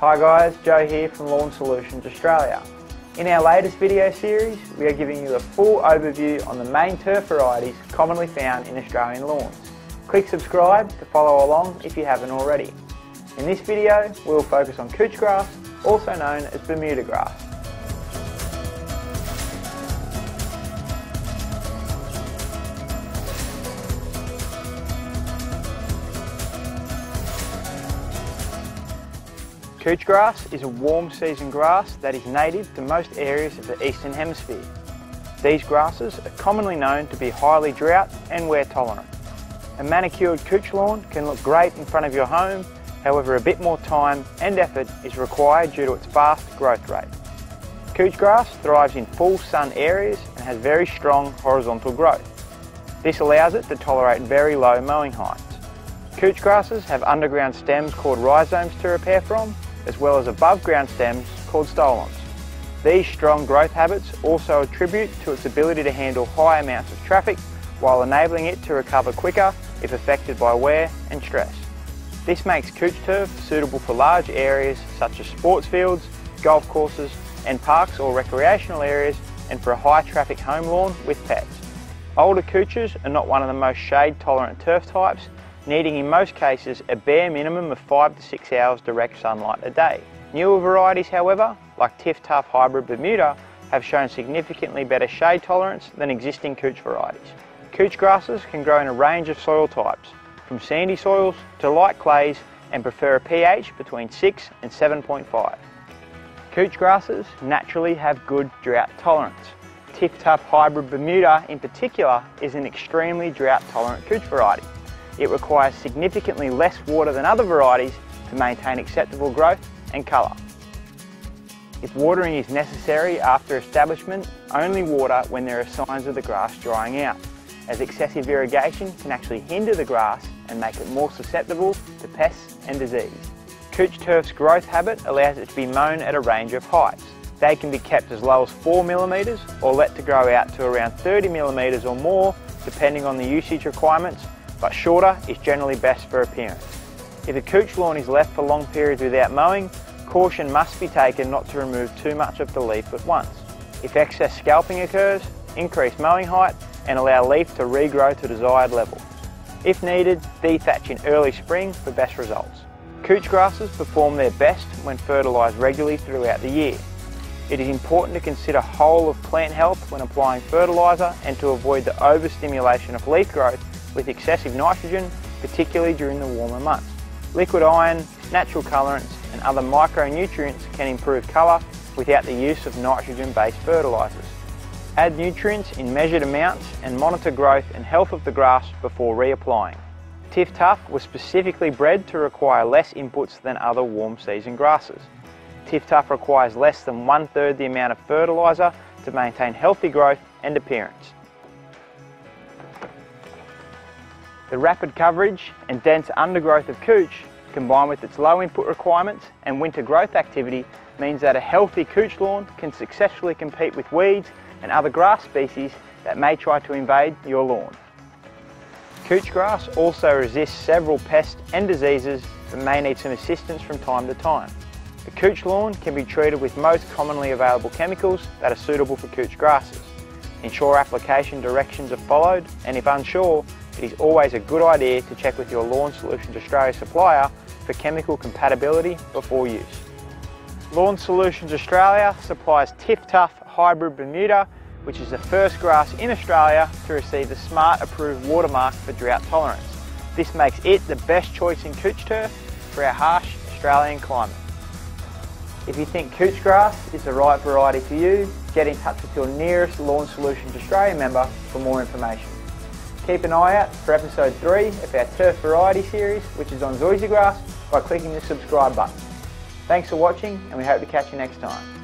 Hi guys, Joe here from Lawn Solutions Australia. In our latest video series, we are giving you a full overview on the main turf varieties commonly found in Australian lawns. Click subscribe to follow along if you haven't already. In this video, we will focus on couch grass, also known as Bermuda grass. Couch grass is a warm season grass that is native to most areas of the Eastern Hemisphere. These grasses are commonly known to be highly drought and wear tolerant. A manicured couch lawn can look great in front of your home, however a bit more time and effort is required due to its fast growth rate. Couch grass thrives in full sun areas and has very strong horizontal growth. This allows it to tolerate very low mowing heights. Couch grasses have underground stems called rhizomes to repair from, as well as above ground stems called stolons. These strong growth habits also attribute to its ability to handle high amounts of traffic while enabling it to recover quicker if affected by wear and stress. This makes couch turf suitable for large areas such as sports fields, golf courses and parks or recreational areas and for a high traffic home lawn with pets. Older couches are not one of the most shade tolerant turf types needing in most cases a bare minimum of 5 to 6 hours direct sunlight a day. Newer varieties however, like TifTuf Hybrid Bermuda, have shown significantly better shade tolerance than existing couch varieties. Couch grasses can grow in a range of soil types, from sandy soils to light clays and prefer a pH between 6 and 7.5. Couch grasses naturally have good drought tolerance. TifTuf Hybrid Bermuda in particular is an extremely drought tolerant couch variety. It requires significantly less water than other varieties to maintain acceptable growth and colour. If watering is necessary after establishment, only water when there are signs of the grass drying out, as excessive irrigation can actually hinder the grass and make it more susceptible to pests and disease. Couch turf's growth habit allows it to be mown at a range of heights. They can be kept as low as 4mm or let to grow out to around 30mm or more depending on the usage requirements but shorter is generally best for appearance. If a couch lawn is left for long periods without mowing, caution must be taken not to remove too much of the leaf at once. If excess scalping occurs, increase mowing height and allow leaf to regrow to desired level. If needed, dethatch in early spring for best results. Couch grasses perform their best when fertilised regularly throughout the year. It is important to consider whole of plant health when applying fertiliser and to avoid the overstimulation of leaf growth with excessive nitrogen, particularly during the warmer months. Liquid iron, natural colorants and other micronutrients can improve colour without the use of nitrogen-based fertilisers. Add nutrients in measured amounts and monitor growth and health of the grass before reapplying. TifTuf was specifically bred to require less inputs than other warm season grasses. TifTuf requires less than one third the amount of fertiliser to maintain healthy growth and appearance. The rapid coverage and dense undergrowth of couch, combined with its low input requirements and winter growth activity, means that a healthy couch lawn can successfully compete with weeds and other grass species that may try to invade your lawn. Couch grass also resists several pests and diseases that may need some assistance from time to time. The couch lawn can be treated with most commonly available chemicals that are suitable for couch grasses. Ensure application directions are followed and if unsure, it is always a good idea to check with your Lawn Solutions Australia supplier for chemical compatibility before use. Lawn Solutions Australia supplies TifTuf Hybrid Bermuda, which is the first grass in Australia to receive the SMART approved watermark for drought tolerance. This makes it the best choice in couch turf for our harsh Australian climate. If you think couch grass is the right variety for you, get in touch with your nearest Lawn Solutions Australia member for more information. Keep an eye out for episode 3 of our Turf Variety series, which is on zoysia grass, by clicking the subscribe button. Thanks for watching, and we hope to catch you next time.